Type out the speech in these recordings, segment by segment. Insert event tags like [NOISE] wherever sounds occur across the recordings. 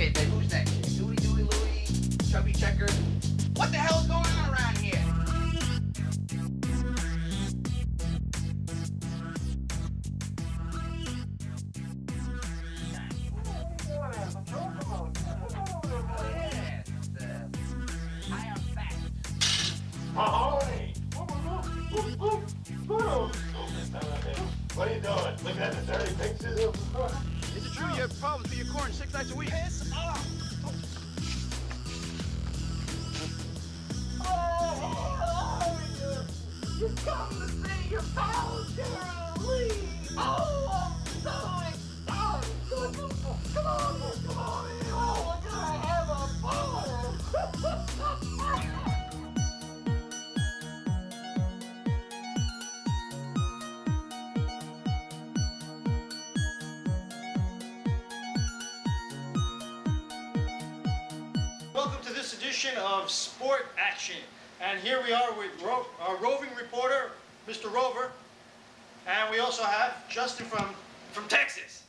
Okay, then who's next? Dewey, Dewey, Louie, Chubby Checker. What the hell's going on around here? Edition of Sport Action. And here we are with ro- our roving reporter, Mr. Rover. And we also have Justin from, from Texas.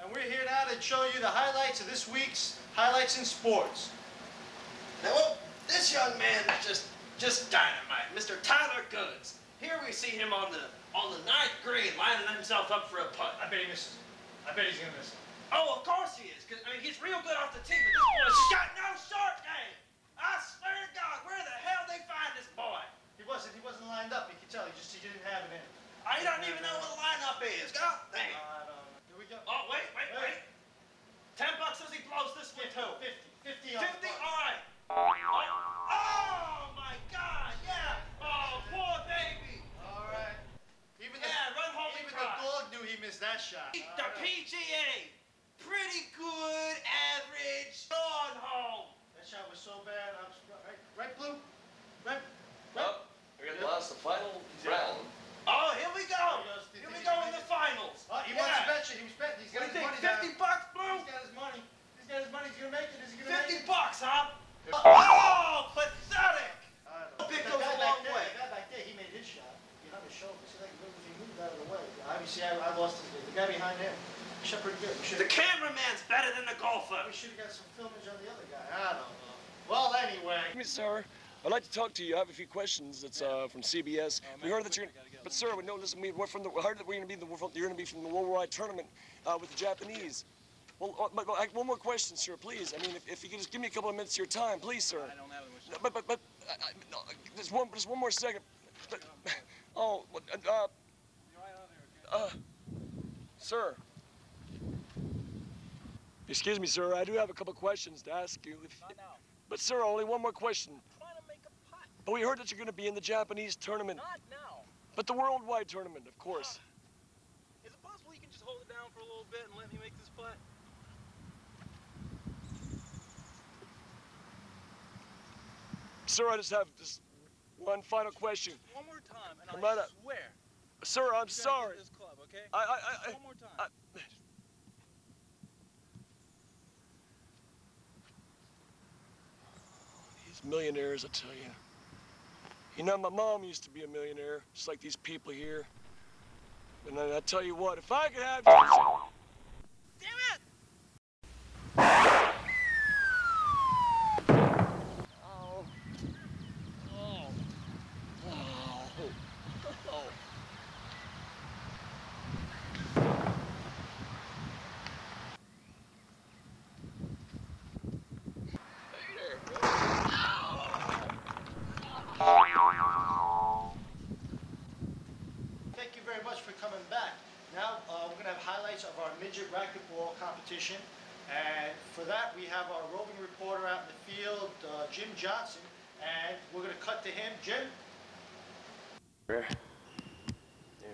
And we're here now to show you the highlights of this week's Highlights in Sports. Now, well, this young man is just just dynamite, Mr. Tyler Goods. Here we see him on the on the ninth green, lining himself up for a putt. I bet he misses. I bet he's going to miss it. Oh, of course he is, because I mean he's real good off the tee, he missed that shot. The PGA, pretty good average. Gone home. That shot was so bad. I'm. Right, right, blue. Right, right. Well, we're gonna last the final round. Oh, here we go. Here goes the- Here we go in the finals. Oh, he wants to bet you. He was betting. He's What got do you his think? money 50 down. bucks, Blue? He's got his money. He's got his money. He's gonna make it. Is he gonna make it? 50 bucks, huh? Oh, pathetic. I don't know. Pick The goes guy a back long there- way. The guy back there, he made his shot. Behind his shoulder. See, like, look, he moved out of the way. Obviously, I, I lost his. The guy behind him. He shot pretty good. The cameraman's better than the golfer. We should have got some filmage on the other guy. I don't know. Well, anyway. Excuse me, sir. I'd like to talk to you. I have a few questions. It's uh, from CBS. we heard that you're. But sir, we know. Listen, we- we're from the. We heard that we're going to be the. You're going to be from the Worldwide Tournament uh, with the Japanese. Well, uh, but, but, uh, one more question, sir, please. I mean, if, if you could just give me a couple of minutes of your time, please, sir. I don't have much time. But but but uh, uh, no, just one just one more second. But, [LAUGHS] oh, uh, uh, uh, sir. Excuse me, sir. I do have a couple questions to ask you. If, But sir, only one more question. But we heard that you're going to be in the Japanese tournament. Not now. But the worldwide tournament, of course. Ah. Is it possible you can just hold it down for a little bit and let me make this putt? Sir, I just have just one final question. One more time, and I'm I a- swear. Sir, I'm sorry. Okay? I, I, I, I, One more time. I, these millionaires, I tell you. You know, my mom used to be a millionaire, just like these people here. And I, I tell you what, if I could have you. Damn it! Oh. Oh. Oh. Oh. Thank you very much for coming back. Now, uh, we're going to have highlights of our midget racquetball competition. And for that, we have our roving reporter out in the field, uh, Jim Johnson. And we're going to cut to him. Jim? There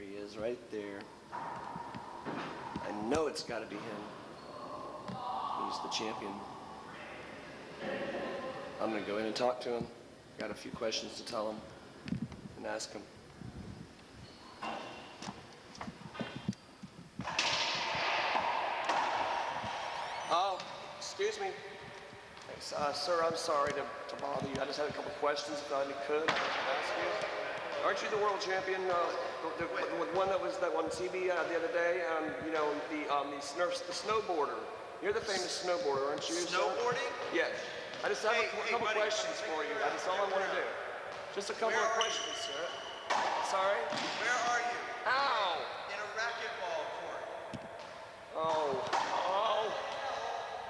he is, right there. I know it's got to be him. He's the champion. I'm gonna go in and talk to him. Got a few questions to tell him and ask him. Oh, excuse me. Thanks, uh, sir. I'm sorry to, to bother you. I just had a couple questions if I could ask you. Aren't you the world champion? Uh, the, the, the one that was that on TV uh, the other day. Um, you know the um, the, snurfs, the snowboarder. You're the famous snowboarder, aren't you? sir? Snowboarding? Yes. I just have Hey, a hey, couple buddy, questions for you. That's all I want to do. Just a couple Where of questions, sir. Sorry? Where are you? Ow! In a racquetball court. Oh. Oh.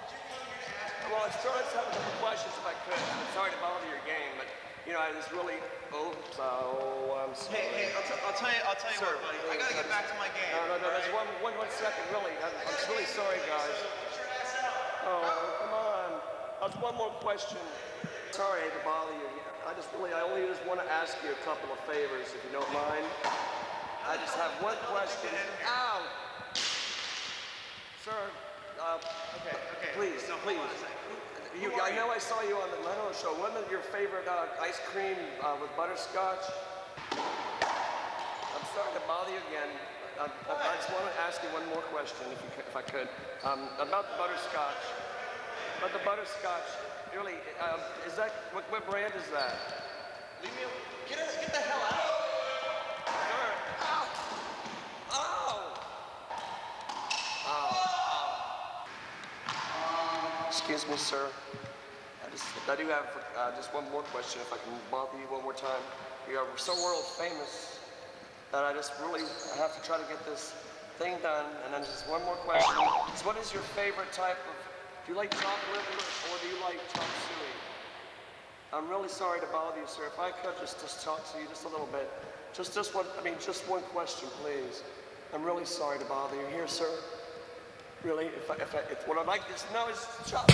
Did you come here to ask me? Well, I trying to have a couple questions if I could. I'm sorry to bother your game, but you know, I was really. Oh, so I'm sorry. Hey, hey, I'll, t- I'll tell you, I'll tell you Sir, what, buddy. I gotta get back to my game. No, no, no. That's all one, one, one second, really. I'm, I'm really sorry, guys. Get your ass out. Oh, come on. That's one more question. Sorry to bother you. I just really, I only just want to ask you a couple of favors, if you don't mind. I just have one question. Ow! Sir, uh, Okay, okay. please, No, please. on a second. Who- You, I know I saw you on the Leno show. Wasn't your favorite uh, ice cream uh, with butterscotch? I'm sorry to bother you again. I, I, I just want to ask you one more question, if, you, if I could, um, about the butterscotch. About the butterscotch, really, um, is that what, what brand is that? Leave me. Get, it, get the hell out. Sir, ow! Oh! Oh! Excuse me, sir. I just, I do have uh, just one more question, if I can bother you one more time. You are so world famous that I just really have to try to get this thing done. And then just one more question. Is what is your favorite type of? Do you like chopped liver or do you like chop suey? I'm really sorry to bother you, sir. If I could just, just talk to you just a little bit. Just, just one, I mean, just one question, please. I'm really sorry to bother you. Here, sir. Really, if, I, if, I, if what I'd like is know is chop.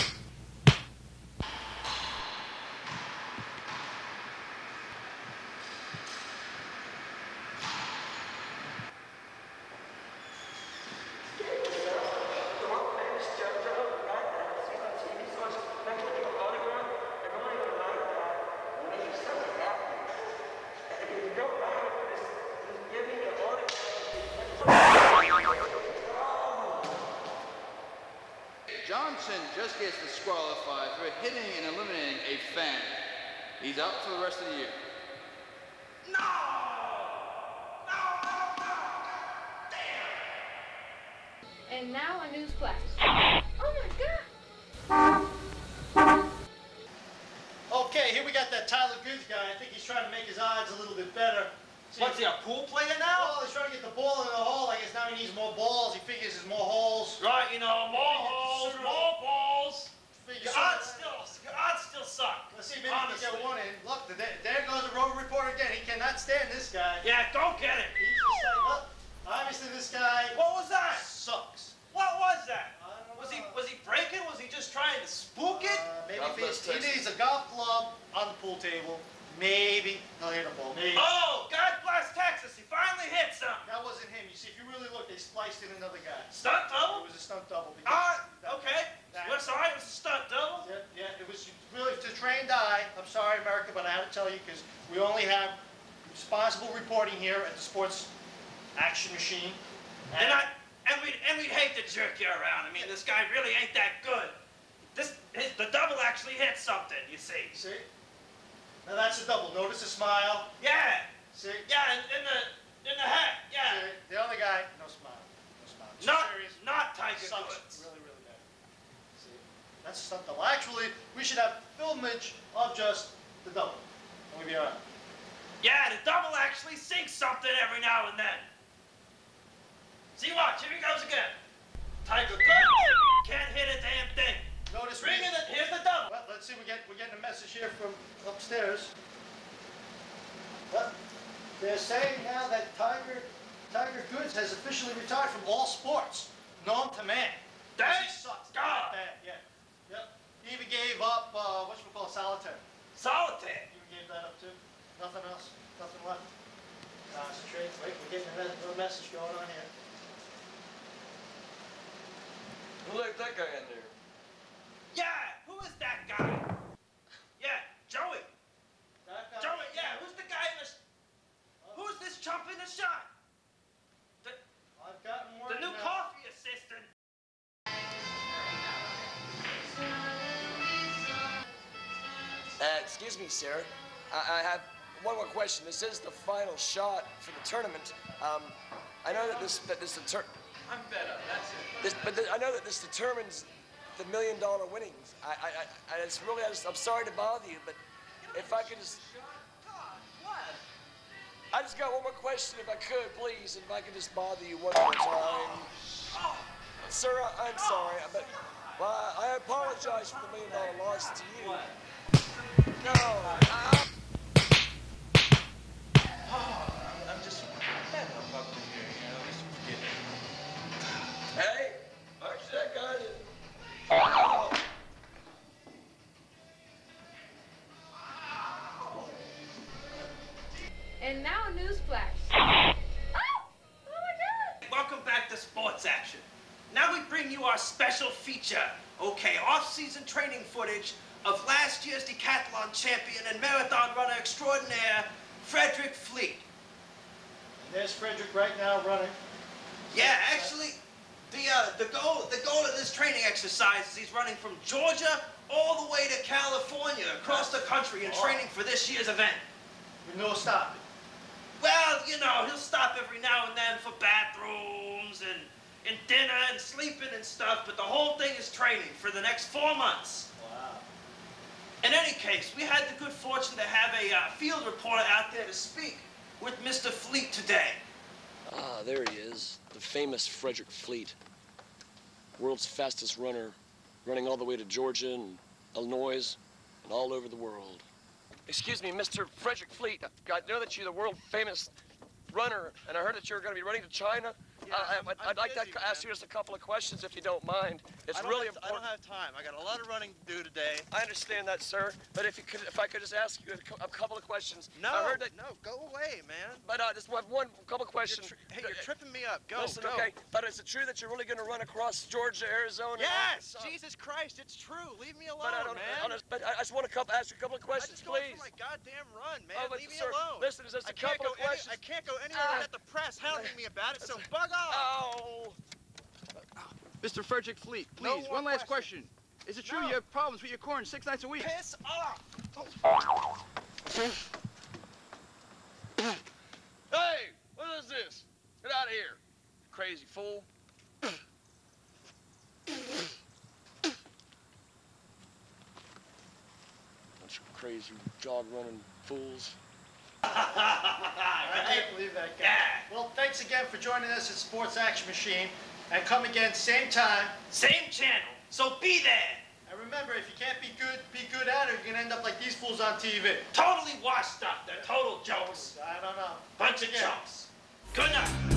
Johnson just gets disqualified for hitting and eliminating a fan. He's out for the rest of the year. No! No, no, no! Damn! And now a news flash. Oh my god! Okay, here we got that Tyler Goods guy. I think he's trying to make his odds a little bit better. See, What's he, a pool player now? Well, he's trying to get the ball in the hole. I guess now he needs more balls. He figures there's more holes. Right, you know, more holes, more balls. Figures Your odds still, your odds still suck. Let's see, maybe we can get one in. Look, there, there goes the rover reporter again. He cannot stand this guy. Yeah, don't get it. He's just like, well, obviously this guy What was that? sucks. What was that? I don't Was he know. was he breaking? Was he just trying to spook it? Uh, maybe God if bless he's, he Texas. needs a golf club on the pool table. Maybe he'll hit a ball. Maybe. Oh, God bless Texas. He finally hit some. That wasn't him. You see, if you really look, they spliced in another guy. Stunt It double? was a stunt double. because- Ah, okay. Well, sorry, it was a stunt double. Yeah, yeah, it was really to train die. I'm sorry, America, but I had to tell you because we only have responsible reporting here at the Sports Action Machine. And I and we and we'd hate to jerk you around. I mean, this guy really ain't that good. This his, the double actually hit something. You see? See? Now that's a double. Notice the smile. Yeah. See? Yeah. In, in the in the head. Yeah. See? The other guy, no smile. No smile. Too Not serious. not Tiger Sucks really, really? That's double. Actually, we should have filmage of just the double. Let me be honest. Yeah, the double actually sinks something every now and then. See, watch. Here he goes again. Tiger Woods can't hit a damn thing. Notice Bring we- in the here's the double. Well, let's see, we get, we're getting a message here from upstairs. Well, they're saying now that Tiger, Tiger Goods has officially retired from all sports, known to man. He sucks. God. Bad, yeah. Yep. He even gave up, uh, what you call solitaire. Solitaire. He even gave that up too. Nothing else, nothing left. Concentrate, wait, we're getting a me- little message going on here. Who let that guy in there? Yeah. Who is that guy? Excuse me, sir. I, I have one more question. This is the final shot for the tournament. Um, I know that this that this deter- I'm fed up. That's it. this, but th- I know that this determines the million dollar winnings. I, I, I, it's really, I just, I'm sorry to bother you, but if I could just. I just got one more question, if I could, please, if I could just bother you one more time. Sir, I, I'm sorry, but well, I apologize for the million dollar loss to you. And now a news flash. Oh! My god! Welcome back to Sports Action. Now we bring you our special feature. Okay, off-season training footage of champion and marathon runner extraordinaire, Frederick Fleet. And there's Frederick right now running. Yeah, actually, the uh, the goal the goal of this training exercise is he's running from Georgia all the way to California, across the country, in training for this year's event. With no stopping. Well, you know, he'll stop every now and then for bathrooms and, and dinner and sleeping and stuff, but the whole thing is training for the next four months. Wow. In any case, we had the good fortune to have a uh, field reporter out there to speak with Mr. Fleet today. Ah, there he is, the famous Frederick Fleet, world's fastest runner, running all the way to Georgia and Illinois and all over the world. Excuse me, Mr. Frederick Fleet. I know that you're the world famous runner, and I heard that you're going to be running to China. Yeah, I, I'm- would like busy, to ask man. you just a couple of questions, if you don't mind. It's I don't really have, I don't have time. I got a lot of running to do today. I understand that, sir. But if you could, if I could just ask you a, a couple of questions. No, I heard that. no, go away, man. But uh, just one, one couple of questions. hey, you're tripping me up. Go, Listen, go. okay. But is it true that you're really going to run across Georgia, Arizona? Yes, Jesus Christ, it's true. Leave me alone, But I don't. man. I don't- but I I just want to couple, ask you a couple of questions, just going please. for my goddamn run, man. Oh, but Leave me alone. listen, there's just I a couple go of any, questions. I can't go anywhere Ah. without the press hounding me about it. So [LAUGHS] bug. Oh. Mr. Frederick Fleet, please, No one last questions. question. Is it true No. you have problems with your corn six nights a week? Piss off. Hey, what is this? Get out of here, you crazy fool. Bunch of crazy jog running fools. I can't believe that guy. Yeah. Well, thanks again for joining us at Sports Action Machine. And come again, same time. Same channel, so be there. And remember, if you can't be good, be good at it, you're going to end up like these fools on TV. Totally washed up. They're total jokes. I don't know. Bunch of jokes. Good night.